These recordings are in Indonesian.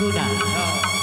Good night.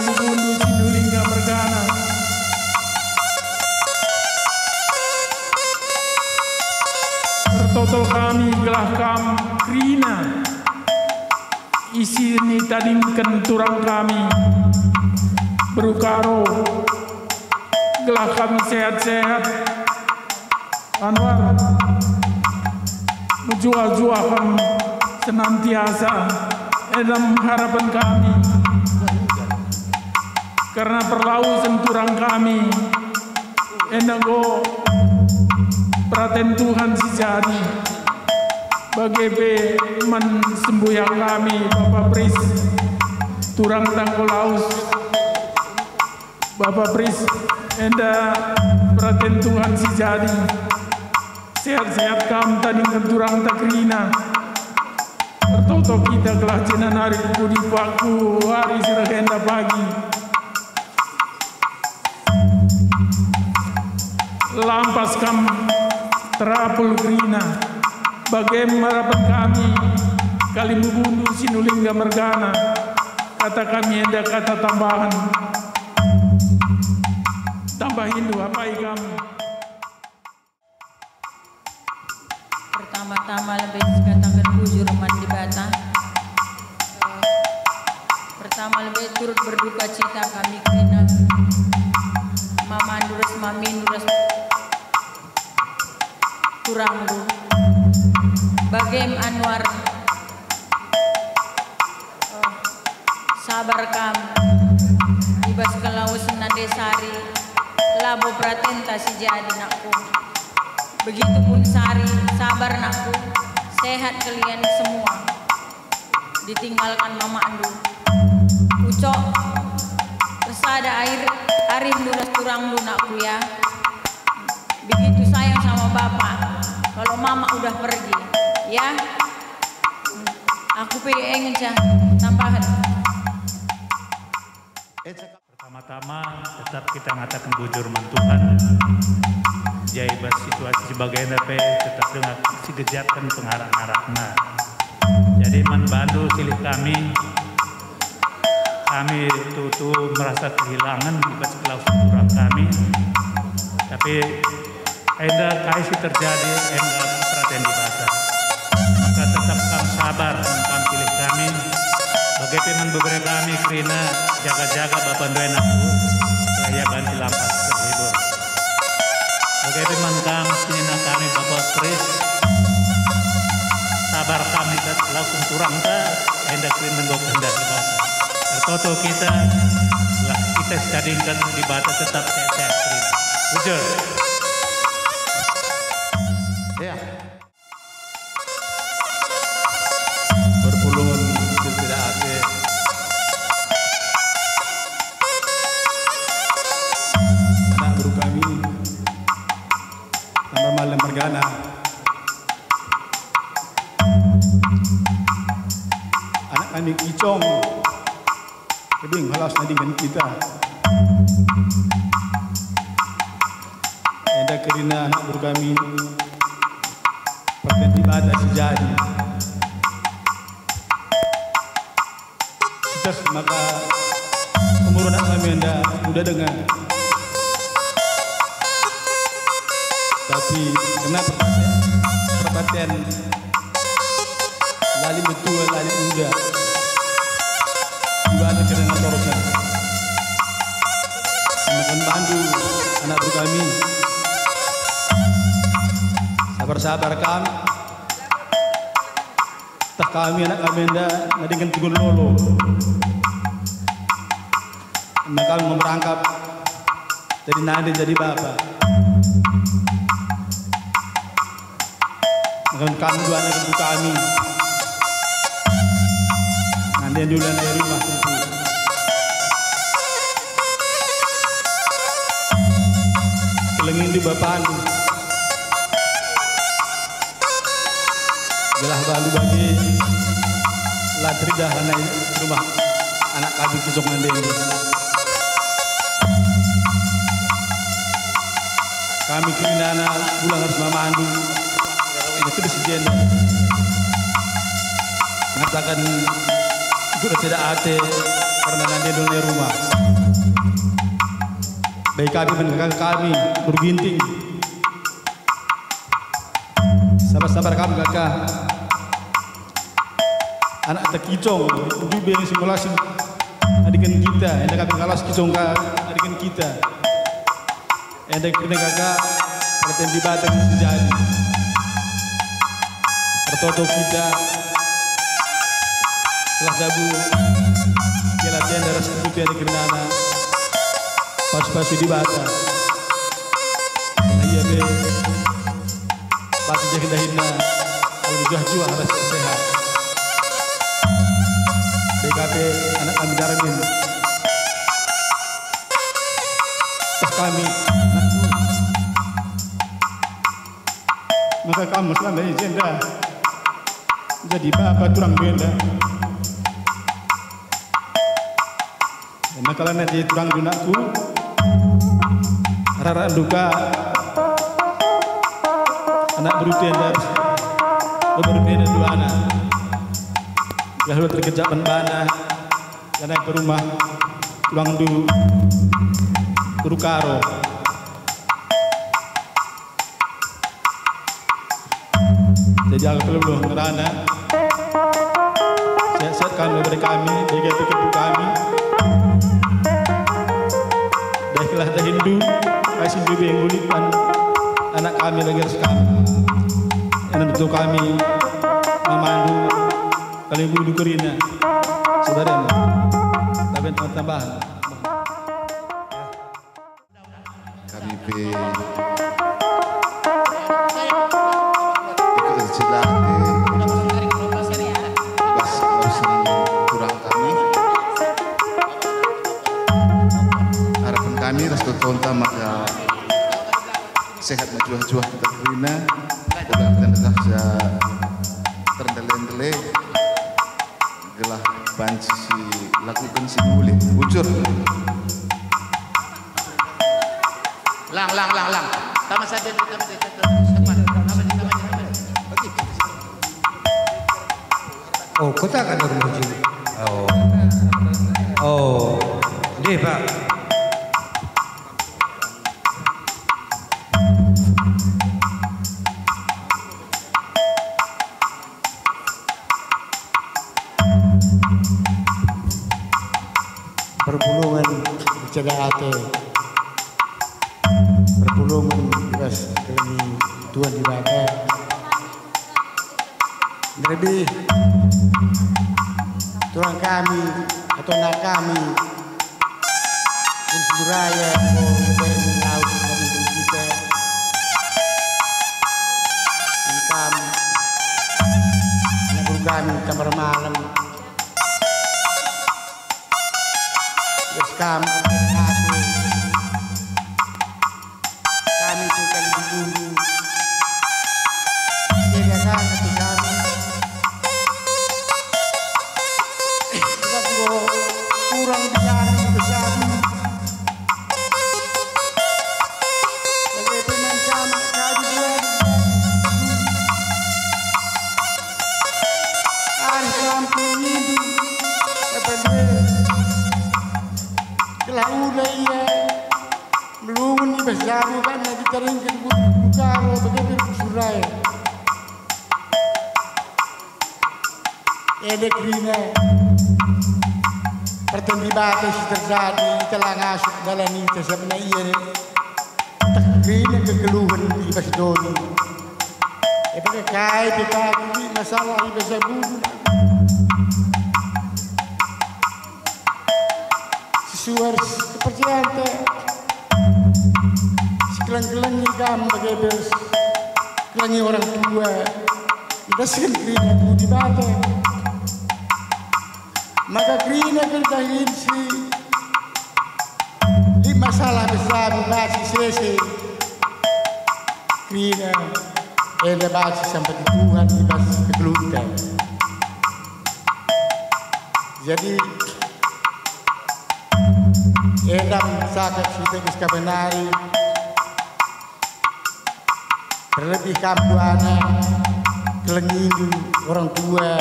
Mergana Tertotal kami gelah kam krina isi ni tadingkan turang kami berukaro gelah kami sehat-sehat Anwar menjual-juakan senantiasa dalam harapan kami karena perlausan turang kami. Enago praten Tuhan si jadi bagi be man sembuyang kami Bapak Pris. Turang tangkolaus Bapak Pris enda praten Tuhan si jadi sehat-sehat kam tadi turang takrina Bertoto kita kelah cina narik budi paku hari siragenda pagi Lampas kam terapul krina. Bagaimana kami Kali mubundu sinulingga mergana? Kata kami ada kata tambahan. Tambah Hindu apa kami. Pertama-tama lebih dikatakan bujur mandi bata. Pertama lebih turut berduka cita kami karena Mama Nurus Mami Nurus Turangdu Bagem Anwar Eh, Sabar kam Ibas kelaus Nadesari Labo Pratenta si jadi nakku Begitupun Sari, sabar nakku, sehat kalian semua. Ditinggalkan Mama Andu. Ucok, resada air, arin dunas turang nakku ya. Aku pengen cah tambahan. Pertama-tama tetap kita ngatakan bujur mantuhan. Jai bas situasi sebagai NP tetap dengan si gejatan pengharap-harapna. Jadi man bandu silih kami kami itu tuh merasa kehilangan bebas klausul kami. Tapi enda kaisi terjadi enda perhatian di bata. Maka tetap sabar. Bagaimana beberapa kami karena jaga-jaga bapak doain aku saya ganti lampas terhibur. Bagaimana kami sini nak kami bapak Kris sabar kami langsung turang ta hendak mendok hendak di bata. Tertoto kita lah kita sedangkan di bata tetap sehat-sehat krim. Nadingkan kita. Ada kerina anak kami Pergan ibadah sejadi Kita maka umur anak kami anda udah dengar. Tapi kena perhatian, lali betul lali muda. Ibadah kerana torosan. Bandu anak kami. Sabar-sabar kami. Tak kami anak kami anda nadingkan tugun lolo. Anak kami mau merangkap jadi nadi jadi bapak. Kami dua anak ibu kami. Nanti dulu anak rumah tentu. Kelengin di bapak. Gelah balu bagi latri dah anak rumah anak kami kisok ini. Kami kini anak bulan harus mama andu. Itu sudah sejen. Mengatakan sudah tidak ate karena nanti dunia rumah. Kami mendengarkan kami berginting. Sabar-sabar kami kakak. Anak terkicong, juga yang simulasi adikan kita, yang kami kalas kicong ka adikan kita. Yang kena kakak, perhatian di batang sejadi. Pertoto kita, telah jabu, latihan darah segitu yang dikena anak. Pas-pas di bata. Iya be, batu jadi dahina, kalau juah-juah harus sehat. BKP anak kami darmin. Tah kami. Maka kamu selama ini jenda jadi bapak turang benda. Kalau nanti turang dunakku, rara duka. Anak berutien dan berbeda dua anak. Lalu terkejap bana. Dan naik ke rumah. Pulang dulu Kurukaro jadi aku belum ngerana sehat-sehat kami dari kami jaga tutup kami. Baiklah dah Hindu kasih bibi yang bulikan anak kami lagi kami dan betul kami memandu kalau ibu dukurina saudara tapi tambahan kami sehat majuah-juah kita kurina udah perpulungan bicara ate perpulungan beras kami tuan di bata lebih tuan kami atau nak kami. Mau lebih laut dan kita. Income guru kami kamar malam Terus bersama kan nanti taringkan bukaro bagaimana surai. Ede krina pertandibatan si terjadi telah ngasuk dalam itu sebenarnya iya ni tak krina kekeluhan di Basdoni. Eh pakai kait kita ini masalah ibu sabun. Sesuai kepercayaan teh sekelang-kelangi kamu bagai bers kelangi orang tua. Sekan krina budi bata. Maka krina kita si di masalah besar masih sese krina eda basi sampai di Tuhan di basi kegelutan jadi Edam sakat kita keskabenari terlebih kamu anak kelengindu orang tua.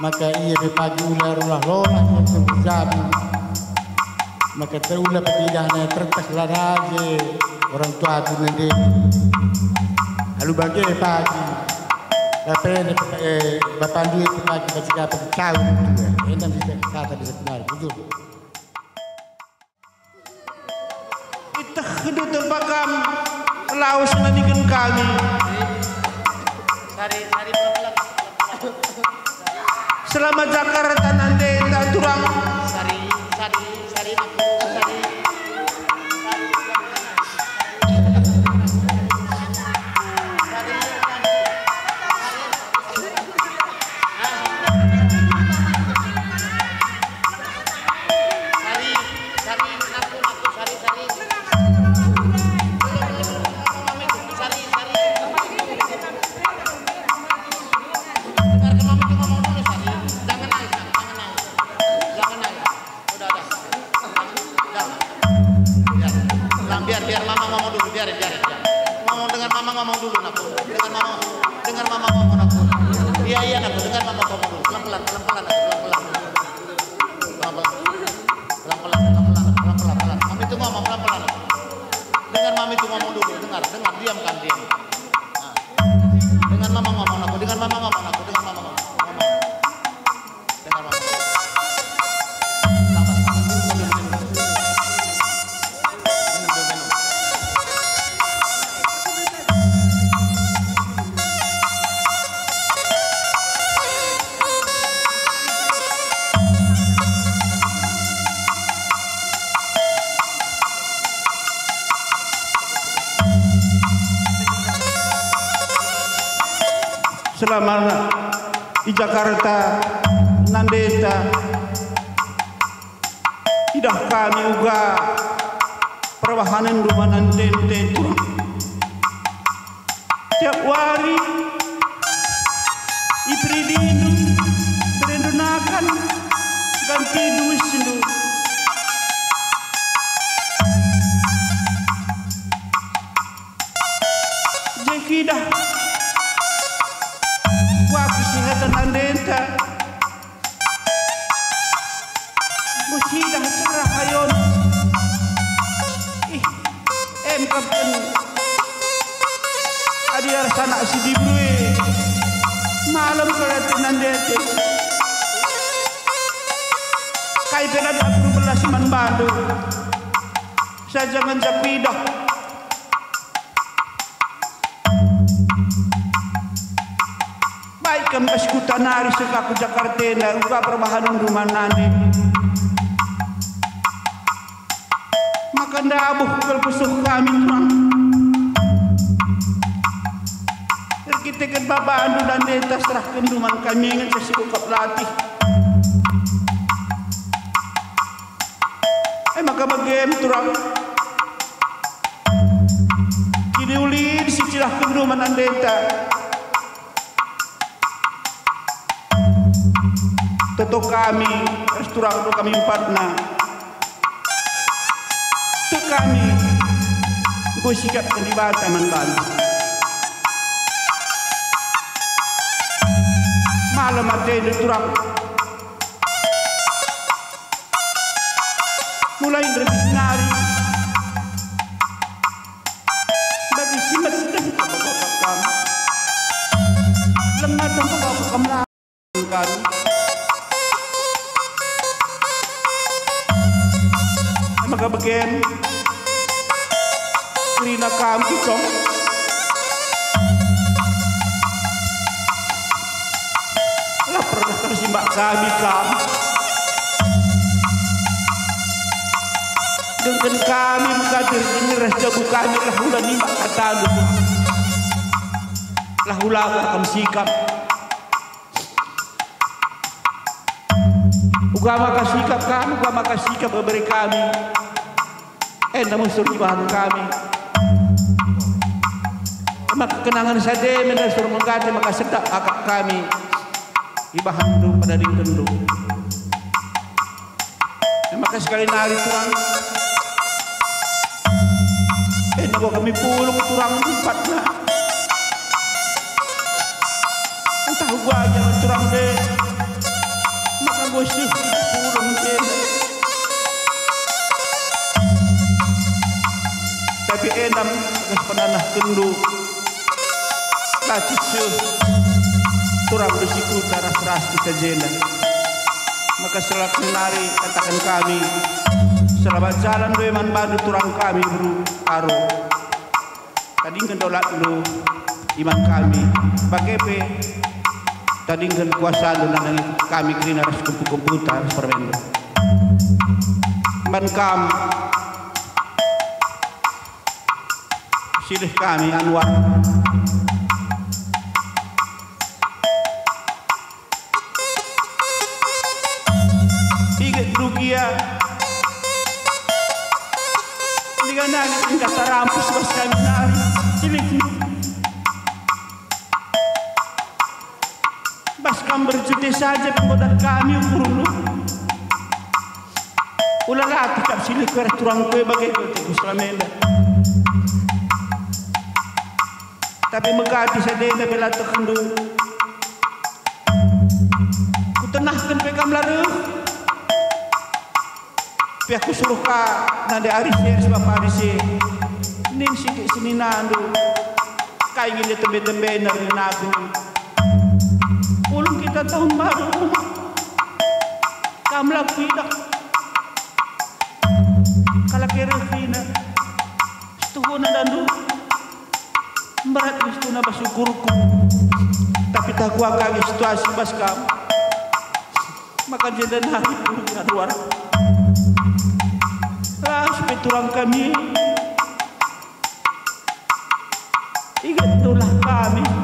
Maka ia berpagi ular ulah lola yang terjabi maka terulah petidahnya tertas laraje orang tua tu nanti. Lalu bagi pagi. Bapak eh, bapak duit pagi pagi dapat kau itu endam kita kata bisa benar betul. Kita hidup terbakam laos nadikan kami. Sari, sari pelan-pelan. Selama Jakarta biar, biar mama ngomong dulu, biarin, biarin. Ngomong dengan mama ngomong dulu, naku. Dengan mama, dengan mama ngomong, naku. Iya, iya, naku. Dengan mama ngomong dulu. Pelan-pelan, pelan-pelan, naku. Pelan-pelan. Pelan-pelan. Pelan-pelan, pelan-pelan, pelan-pelan, pelan. Mami itu ngomong pelan-pelan. naku. Dengar mami itu ngomong dulu, dengar, dengar, diam. Jakarta Nandeta. Tidak kami juga perwahanan rumah Nandeta itu. Tiap hari ibridinu berendunakan ganti duit kami tuang. Kita kan bapa andu dan deta serahkan rumah kami ingin sesuka latih. Eh maka bagem turang. Kini uli disicilahkan rumah nandeta. Toto kami, restoran itu kami empatna. Itu kami, gue sikat di bata man Malam ada di turang. Mulai dari ulah ni mbak kata lu lah ulah akan sikap Ugama kasikap kami, ugama kasikap memberi kami. Eh, namun bahan kami. Maka kenangan mendah suruh mengganti maka sedap akak kami. Ibahan pada. Eh, maka sekali nari turang. bawa kami pulung turang empat nak Entah gua jangan turang deh Maka gua sih pulung deh Tapi enam Nges penanah kendu Lacik sih Turang desiku taras ras kita jena Maka selaku nari katakan kami selamat jalan do man badu turang kami bro aro. Tadi kendolat lu iman kami. Bagepe tadi kan kuasa lu nang kami kini harus kumpul-kumpul harus permendo. Man kam silih kami Anwar saja Pembodak kami Ukurulu Ulah lati kap silih Kaya turang kue bagai Kau selamenda tapi din na pila to kandu kutenahkan pe kam laru pe aku suruh ka nade ari ser sa parisi nin siki sini nandu. Kay gini tembe tembe na rin ako ulung kita. Tahun baru kamla kita kalakere fina stuhuna dandu. Berat itu na bersyukurku tapi tak kuat kami situasi bas kam. Maka jadi hari pun luar. Lah supaya turang kami. Ingat itulah kami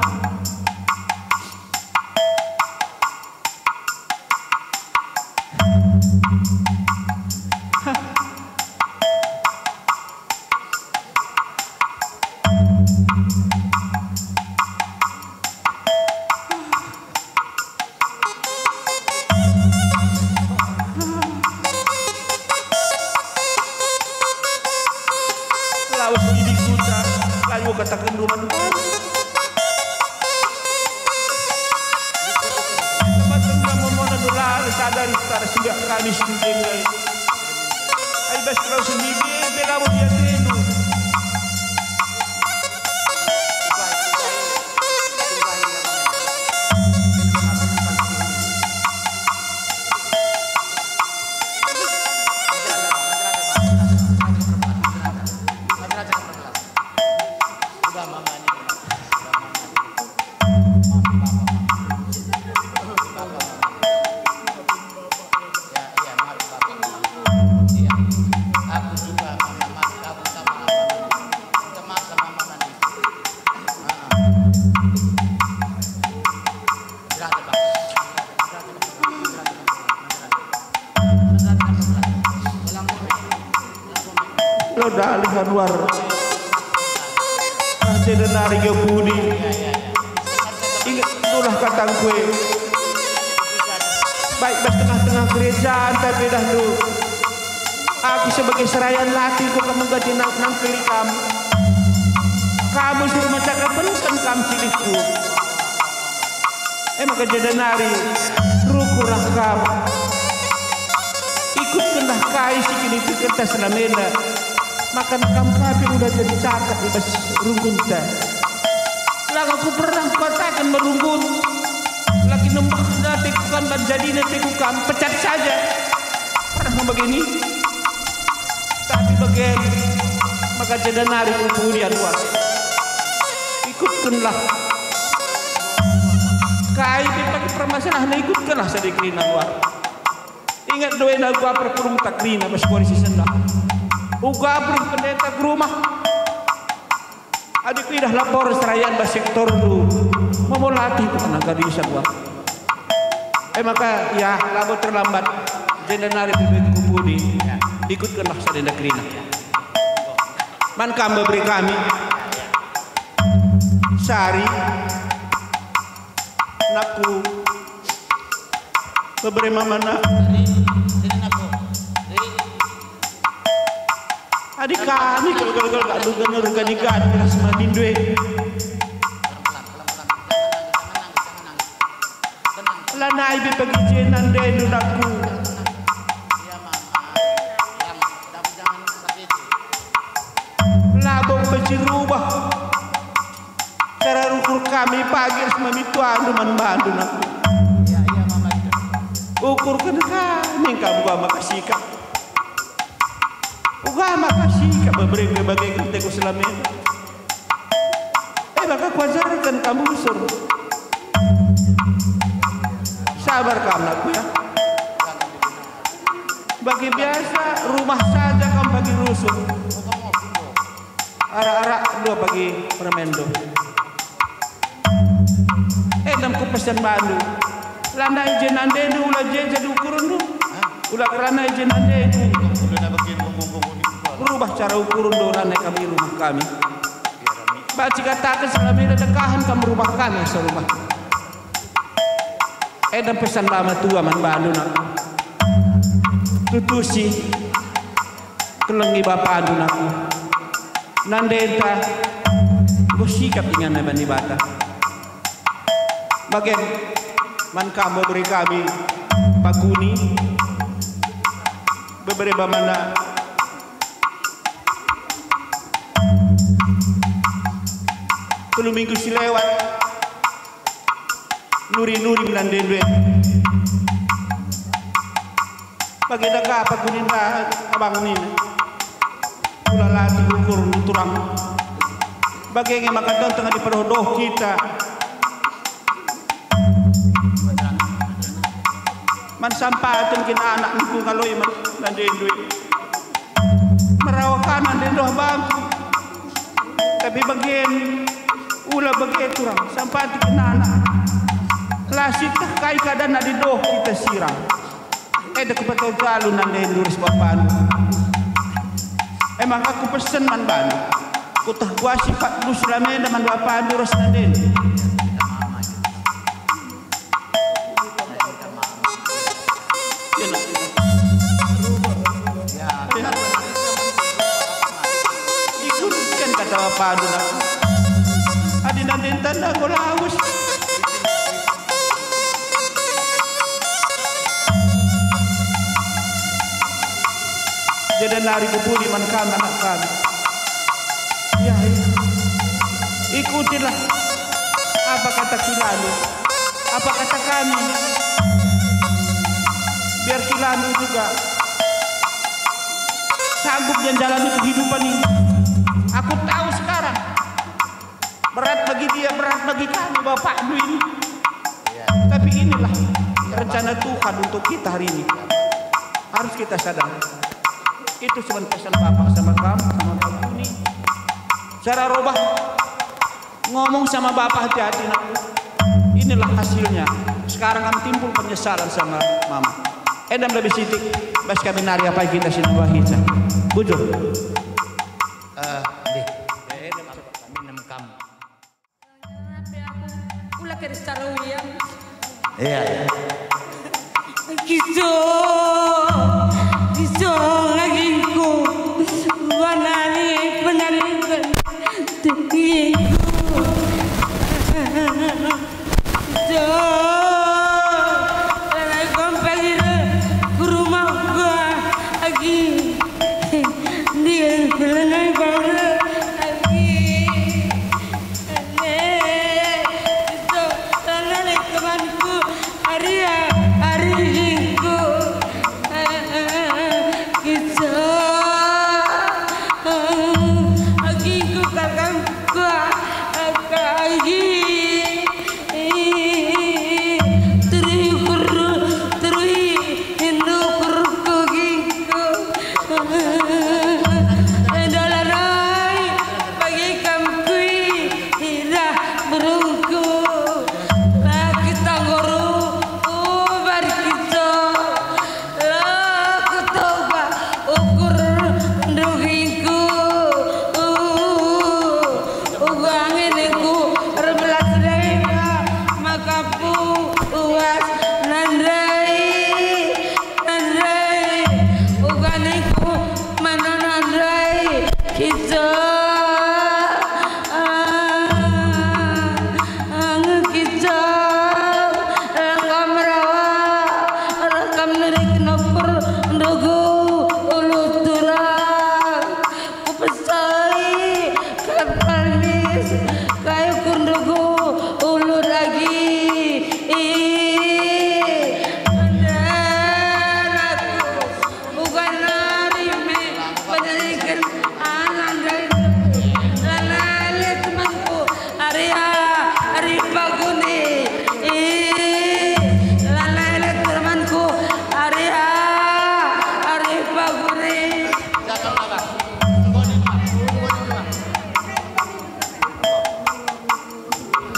kita senamena. Makan kam kapi udah jadi cakap di bas runggun teh. Lalu aku pernah katakan merunggun. Lagi nembak nanti bukan menjadi nanti bukan pecat saja. Pernah begini. Tapi bagian maka jadi nari kemudian luar. Ikutkanlah. Kai pakai permasalahan ikutkanlah sedikit luar. Ingat doa lagu apa perum takrina pas polisi senda. Uga perum pendeta ke rumah. Adik pindah lapor serayaan bas sektor dulu. Memulati itu tenaga di gua. Eh maka ya labo terlambat. Jadi nari bibit kubudi. Ikutkanlah sedenda krina. Man kamba beri kami Sari Naku Beberi mama nak Adik kami kalau kalau kalau gak duga nurga di gadu ras madindwe. Lana ibi pagi jenan denu naku. Labong bercirubah. Cara rukur kami pagi semua itu anu man bandu naku. Ukur kan kami kamu gua makasih kak. Uga makasih kak bebereng berbagai kante ku selamin. Eh maka kuajarkan kamu sur. Sabar kamu aku ya. Bagi biasa rumah saja kamu bagi rusuh. Arak-arak dua bagi permendo. Eh dalam kupesan bandu. Landa ijen ande du ulah je jadi ukuran du. Ulah kerana ijen ande. Berubah cara ukuran do rane kami rumah kami. Baca katakan selama ini dekahan kamu rumah kami serumah. Dan pesan lama tua man bandu nak. Tutusi kelengi bapak adu nak. Nandenta bersikap dengan bani bata. Bagian man kamu beri kami paguni beberapa mana Tulu minggu si lewat. Nuri-nuri melandendwe Bagi daka apa kuninda abang ini Ulalati ukur nuturang Bagi yang makan tengah diperodoh kita. Man sampatin kina anak niku kaloy man Merawakan landendwe bangku Tapi bagian Ula bagian turang Sampati kina anak Lasit kai kada na di doh kita sirang. Eh dah kupatau kalu nanda lurus bapan. Emang aku pesen man ban. Kutah gua sifat lu selama man bapan lurus kata bapan nak. Tanda kau lawas. jadi nari kubuli man kami anak kami ya, ya. ikutilah apa kata kilanu apa kata kami biar kilanu juga sanggup menjalani kehidupan ini aku tahu berat bagi dia berat bagi kami bapakmu ini. Tapi inilah rencana Tuhan untuk kita hari ini. Harus kita sadar itu cuma pesan bapak sama kamu sama kamu ini. Cara robah ngomong sama bapak hati-hati nak. Inilah hasilnya. Sekarang kan timbul penyesalan sama mama. Edam lebih sitik. Bas kami nari apa kita sini wahid bujur Ula ke restaurant Iya. Kiso, kiso lagi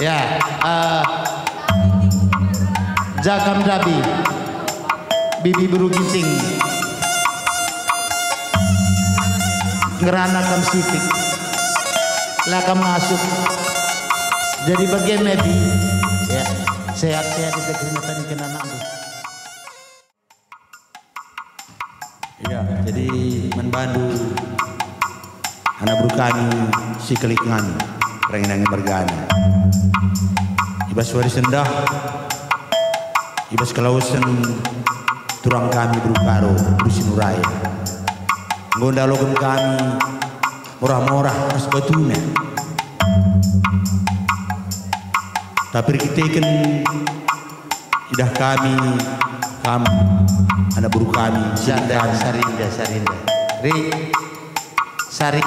Ya, eh, Jakam Dabi, Bibi Buru Ginting, Ngerana Kam Sipik, Lakam Ngasuk. Jadi bagaimana Bi? Ya, sehat-sehat di negeri kena anak. Ya, jadi membantu anak buru kami si kelingan renginangi bergana. Ibas waris sendah, ibas kelausan turang kami berukaro berusinuraya. Ngonda logam kami murah-murah harus batuna. Tapi kita kan idah kami kami anak buru kami Janda Sarinda Sarinda. Ri Sari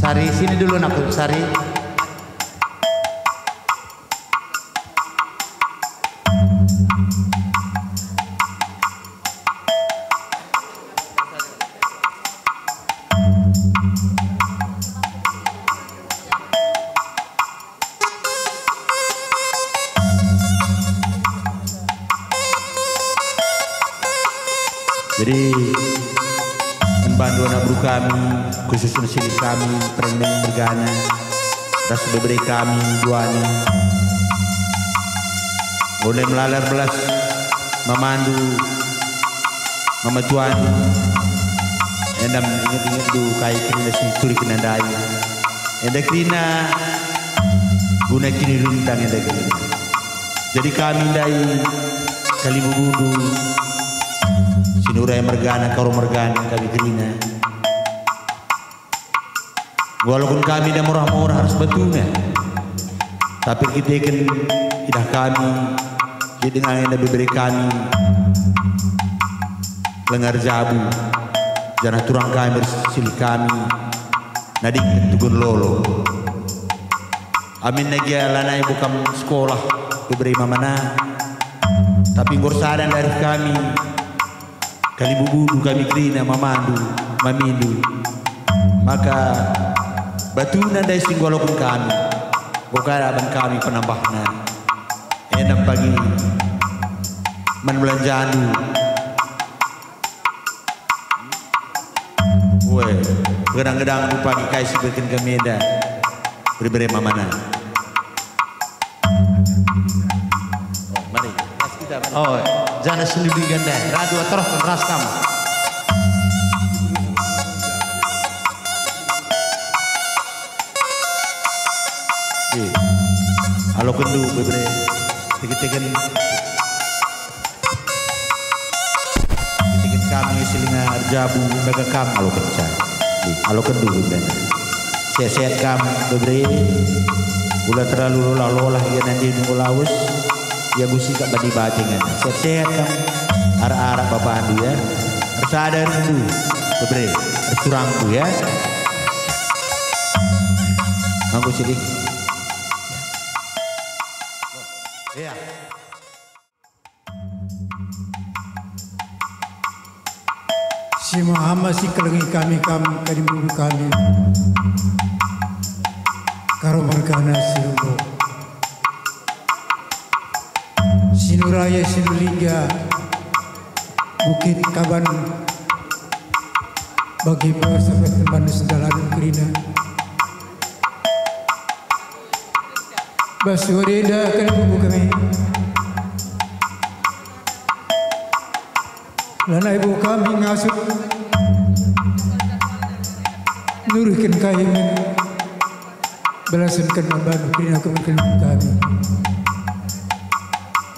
Sari sini dulu nak Sari. Khususnya sini kami, perempuan bergana, dan sebeberi kami duanya. Boleh melalar belas, memandu, memetuan, endam ingat-ingat du kai kini si turi kena dai. Enda kina guna kini rintang enda kini. Jadi kami dai kali bubudu Sinurai mergana karo mergana kami gerina. Walaupun kami dah murah-murah harus betulnya. Tapi kita kan idah kami jadi dengan yang diberi kami lengar jabu. Jangan turang kami bersilih kami. Nadik tugun lolo. Amin nagi lanai bukan sekolah diberi mamana tapi ngursadan dari kami kali bubudu kami krina mamandu mamindu maka batuna dari singgolokun kami bukan abang kami penambahna enak pagi man belanjanu Weh, gedang-gedang pagi kai sebekin kami dah beri-beri mamana. Oh, mari, ras. Oh, jangan sendiri ganda. Radu terus raskam. Eh, halo kendu bebre. Tiket-tiket Tiket kami silinga jabu mega kam halo kenca. Halo kendu bebre. Sehat-sehat kam bebre. Ulah terlalu lolah-lolah ya nanti nunggu laus. Ya gusi kak badi batingan. Sehat-sehat kam. Arak-arak bapak andu ya. Harus ada rindu. Bebre. Harus ya. Manggu sini. Si Muhammad si kelengi kami kami kadi bubu kami. Karo margana sirugo Sinuraya Sinuliga Bukit Kaban. Bagi sahabat teman sedalan kerina Basurida kali bubu kami Lana ibu kami ngasuh Nurihkan kaimin Belasankan membantu kini aku kami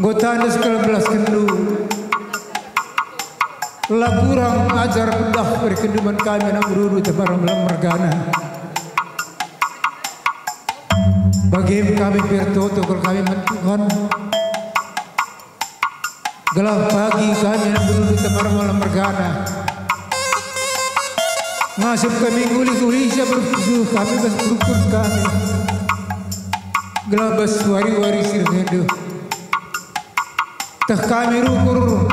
Gota anda sekali belaskan dulu Lakurang ajar bedah berkenduman kami anak beruru tebar malam mergana. Bagi kami bertoto kalau kami mentuhan. Gelap pagi kami anak beruru tebar malam mergana. Masuk kami guli-guli saya berfusuh kami bas berukur kami. Gelap bas wari-wari sirhendu. Tak kami rukur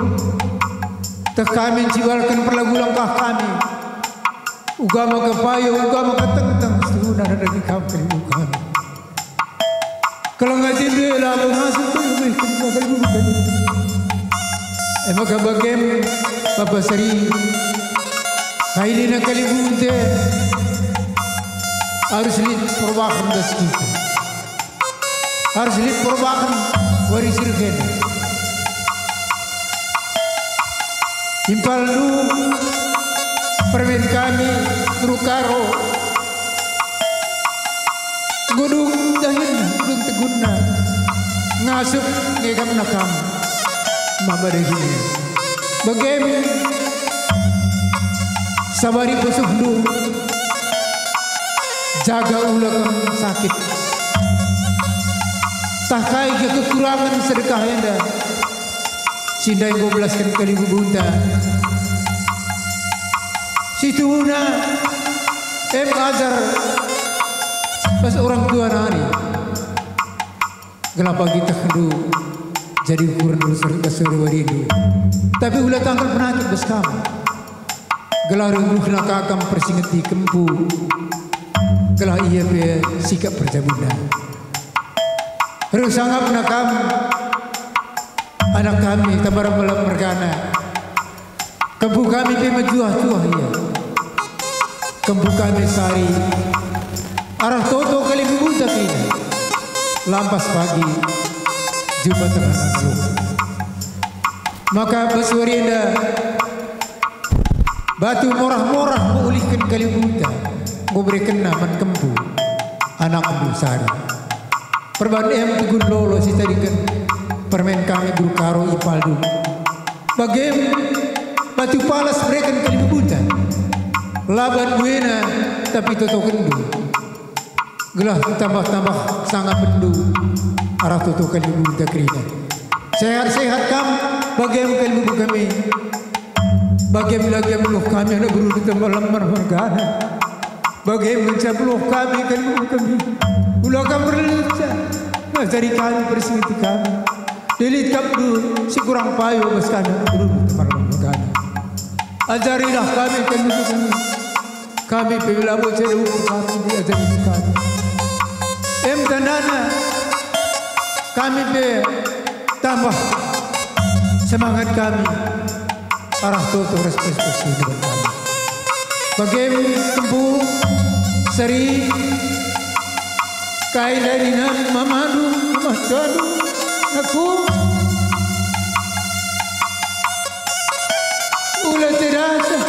Tak kami cibalkan perlagu langkah kami Ugama kepayo, ugama ketentang Setuna dari kami kami Kalau ngatin dia lah Masuk ke lebih kembali bukan Emang kabagem Bapak Sari Kaili na das kita Harus lihat perubahan Warisir kena Impal lu permen kami Trukaro. Gudung dahin Gudung teguna Ngasup ngegam nakam Mabadagini Bagem Sabari pesuhdu Jaga ulakam sakit. Takai ke kekurangan sedekah anda Sindai belaskan kali bubunta. Situna Em ajar Pas orang tua nari. Kenapa kita kendu Jadi besar besar waridu Tapi ulah tanggal penakit bes kamu. Gelar ruh nak kakam persingeti kempu. Gelah iya pe sikap perjabuna. Harus sangat nakam Anak kami tabar malam mergana. Kempu kami pe majuah-juah iya Kempu kami sari Arah toto kali bubuta Lampas pagi Jumpa nanglu Maka bersuarinda Batu morah-morah Memulihkan kali buta Memberikan naman kempu Anak kempu sari Perban em tugun lolo si tadikan permen kami guru karo ipaldu. Bagem batu palas mereka kali buta. Laban buena tapi toto kendu. Gelah tambah-tambah sangat pendu. Arah toto kali buta kerina. Sehat-sehat kam kali buku kami. Bagem lagi meluh kami ada guru di tempat lemar mergana. Bagem mencabluh kami kali buku kami. Ulah kami berlincah. Nah, dari kami bersingiti kami. Dilit kapdu si kurang payo baskana guru teman magana. Ajarilah kami kami kami. Kami mo cari hukum kami di ajari kami. Em tanana kami pe tambah semangat kami. Arah respons dengan kami. Bagaim tempu seri kailarinan mamadu mamadu aku ulah terasa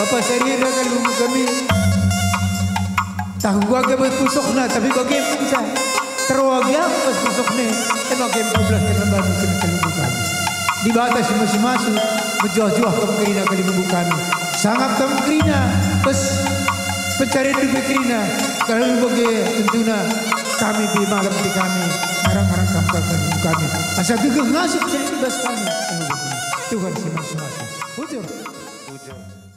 Bapak serira kan buku kami. Tahu gua ke pusok na Tapi bagian bisa Terwagya pas pusok ni? Eh bagian kublas kan lembar Mungkin ke lubu kami Di batas masing-masing Menjuah-juah kemkerina ke lubu kami. Sangat kemkerina Pas pencarian di Fikrina kalau bagi tentunya kami di malam di kami. Orang-orang kampung kami. Asal gegeh ngasih jadi bebas kami. Tuhan si masing-masing hujur. Hujur.